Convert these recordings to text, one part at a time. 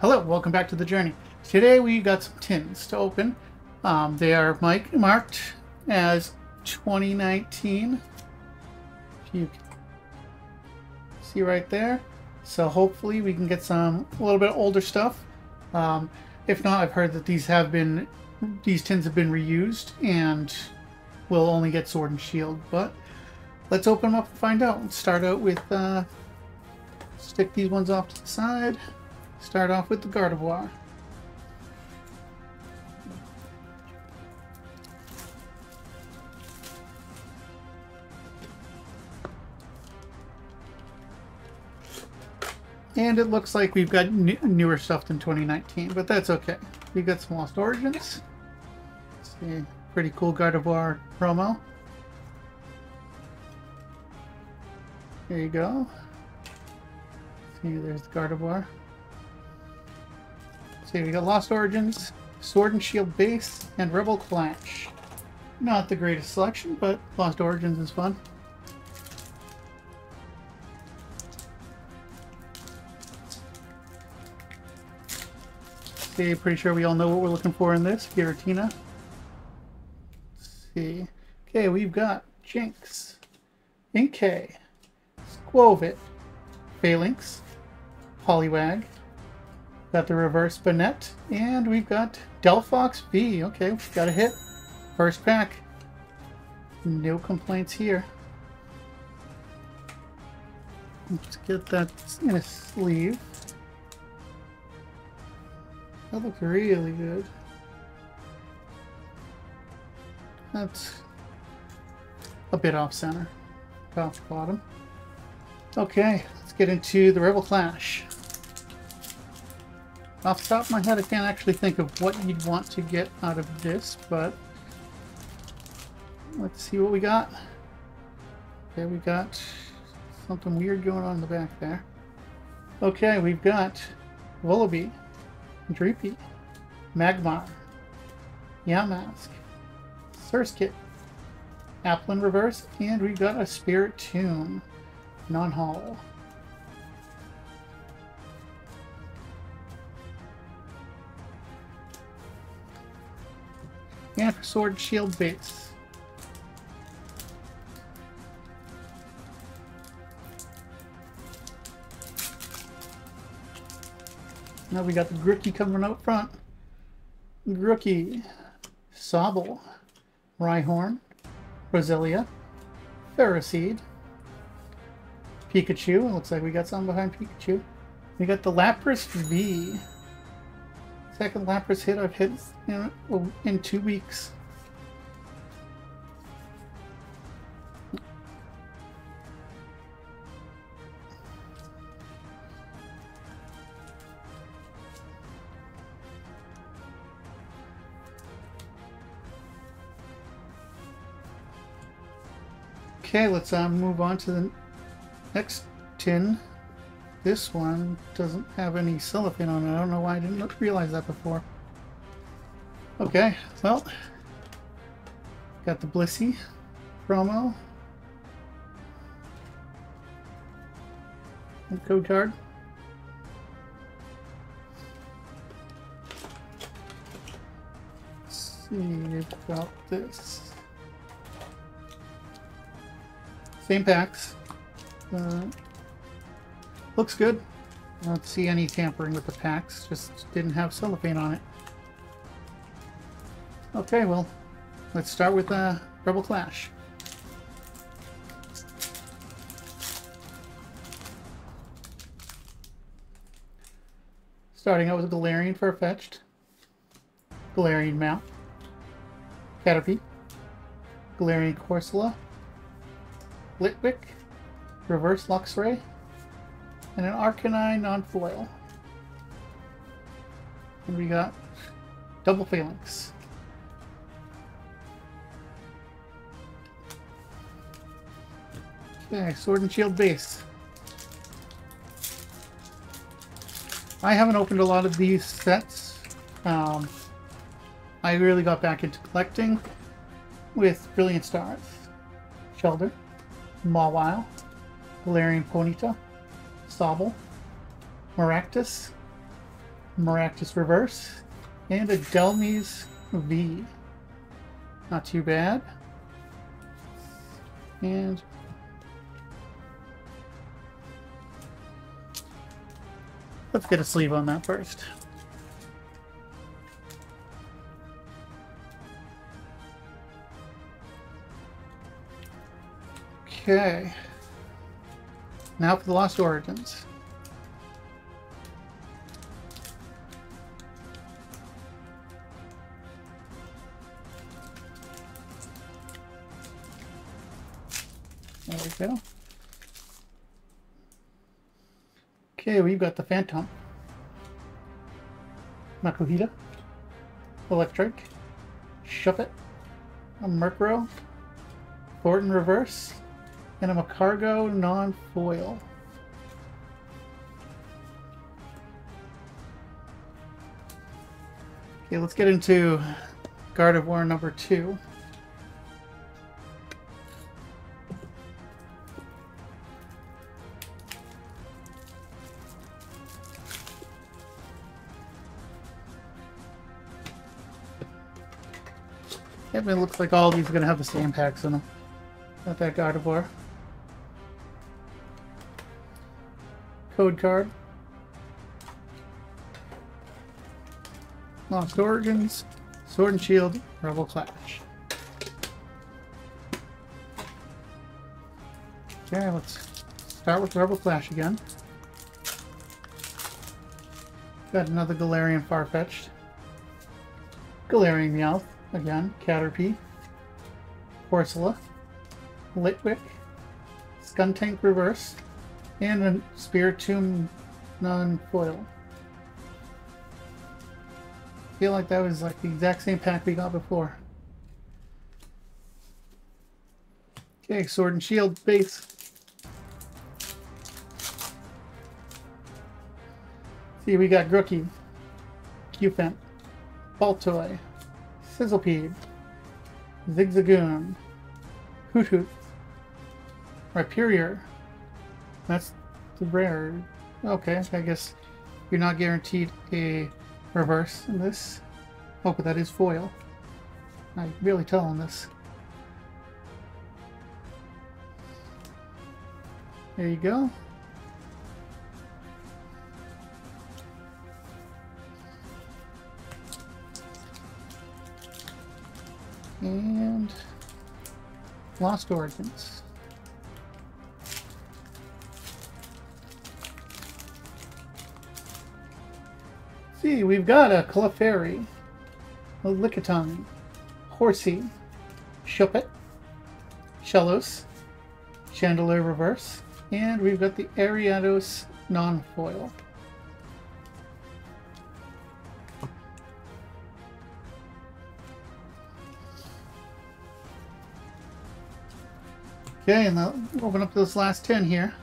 Hello, welcome back to the journey. Today we got some tins to open. Um, they are Mike marked as 2019. If you can see right there. So hopefully we can get some a little bit older stuff. Um, if not, I've heard that these have been these tins have been reused and we'll only get sword and shield. But let's open them up and find out. Let's start out with uh, stick these ones off to the side. Start off with the Gardevoir. And it looks like we've got newer stuff than 2019, but that's okay. We got some Lost Origins. See, pretty cool Gardevoir promo. There you go. See, there's the Gardevoir. See, we got Lost Origins, Sword and Shield base, and Rebel Clash. Not the greatest selection, but Lost Origins is fun. See, pretty sure we all know what we're looking for in this. Giratina. Let's see. Okay, we've got Jynx, Inkay, Skwovet, Falinks, Poliwag, got the reverse Banette, and we've got Delphox V. Okay, we've got a hit. First pack. No complaints here. Let's get that in a sleeve. That looks really good. That's a bit off center. Top to bottom. Okay, let's get into the Rebel Clash. Off the top of my head, I can't actually think of what you'd want to get out of this, but let's see what we got. Okay, we got something weird going on in the back there. Okay, we've got Vullaby, Dreepy, Magmar, Yamask, Surskit, Applin Reverse, and we've got a Spiritomb, non-holo. And Sword Shield base. Now we got the Grookey coming out front. Grookey, Sobble, Rhyhorn, Roselia, Ferroseed, Pikachu. It looks like we got some behind Pikachu. We got the Lapras V. Second Lapras hit I've hit in, in two weeks. Okay, let's uh, move on to the next tin. This one doesn't have any cellophane on it. I don't know why I didn't realize that before. Okay, well, got the Blissey promo. And code card. Let's see about this. Same packs. Uh, looks good. I don't see any tampering with the packs, just didn't have cellophane on it. Okay, well, let's start with uh, Rebel Clash. Starting out with Galarian Farfetch'd, Galarian Meowth, Caterpie, Galarian Corsola, Litwick, Reverse Luxray, and an Arcanine non-foil. And we got Double Falinks. Okay, Sword and Shield base. I haven't opened a lot of these sets. Um, I really got back into collecting with Brilliant Stars. Shellder. Mawile, Galarian Ponyta, Sobble, Maractus, Maractus Reverse, and a Dhelmise V. Not too bad. And let's get a sleeve on that first. Okay. Now for the Lost Origins. There we go. Okay, we've got the Phantom. Makuhita. Electric. Shuppet. A Murkrow. Thornton Reverse. And I'm a cargo non-foil. Okay, let's get into Gardevoir number two. It looks like all these are going to have the same packs in them. Not that Gardevoir. Code card. Lost Origins, Sword and Shield, Rebel Clash. Okay, let's start with Rebel Clash again. Got another Galarian Farfetch'd. Galarian Meowth, again, Caterpie, Corsola, Litwick, Skuntank Reverse, and a Spiritomb non-foil. feel like that was like the exact same pack we got before. Okay, Sword and Shield base. See, we got Grookey, Cufant, Baltoy, Sizzlipede, Zigzagoon, Hoothoot, Rhyperior. That's the rare. Okay, I guess you're not guaranteed a reverse in this. Oh, but that is foil. I'm really tell on this. There you go. And Lost Origins. See, we've got a Clefairy, a Lickitung, Horsea, Shuppet, Shellos, Chandelure Reverse, and we've got the Ariados non-foil. Okay, and I'll open up this last 10 here.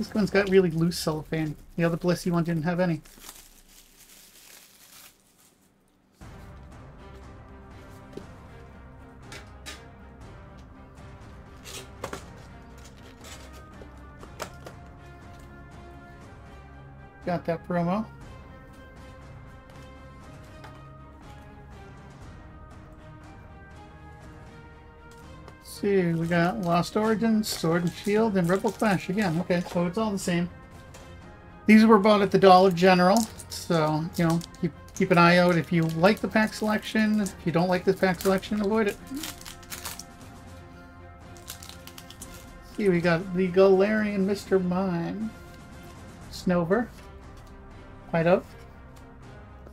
This one's got really loose cellophane. The other Blissey one didn't have any. Got that promo. See, we got Lost Origins, Sword and Shield, and Rebel Clash again. Okay, so it's all the same. These were bought at the Dollar General, so, you know, keep, keep an eye out if you like the pack selection. If you don't like this pack selection, avoid it. see, we got the Galarian Mr. Mime, Snover, Oak,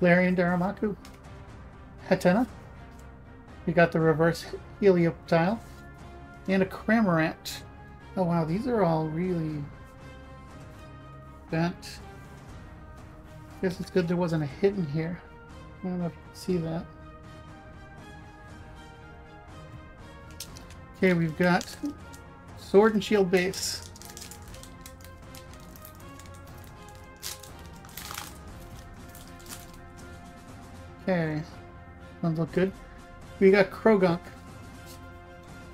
Galarian Darumaka, Hatenna. We got the reverse Helioptile, and a Cramorant. Oh wow, these are all really bent. Guess it's good there wasn't a hit in here. I don't know if you can see that. Okay, we've got Sword and Shield base. Okay, doesn't look good. We got Croagunk.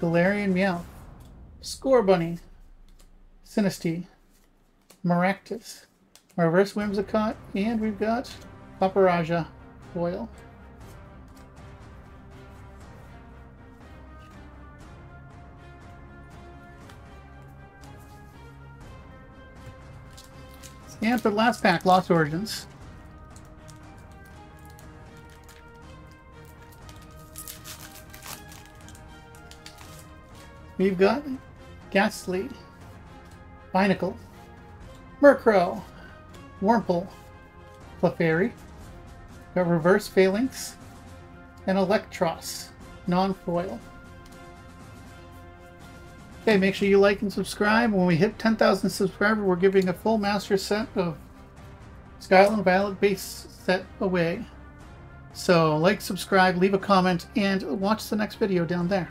Galarian Meow, Scorbunny, Sinistea, Maractus, Reverse Whimsicott, and we've got Paparaja foil. And for the last pack, Lost Origins. We've got Gastly, Binacle, Murkrow, Wurmple, Clefairy, got Reverse Falinks, and Eelektross, non-foil. Okay, make sure you like and subscribe. When we hit 10,000 subscribers, we're giving a full master set of Skyline Violet base set away. So like, subscribe, leave a comment, and watch the next video down there.